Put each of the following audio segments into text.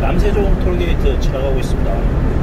남세종 톨게이트 지나가고 있습니다.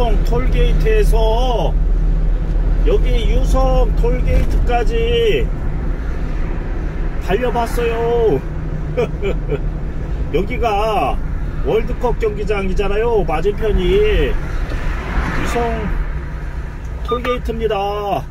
남세종 톨게이트에서 여기 유성 톨게이트까지 달려봤어요. 여기가 월드컵 경기장이잖아요. 맞은편이 유성 톨게이트입니다.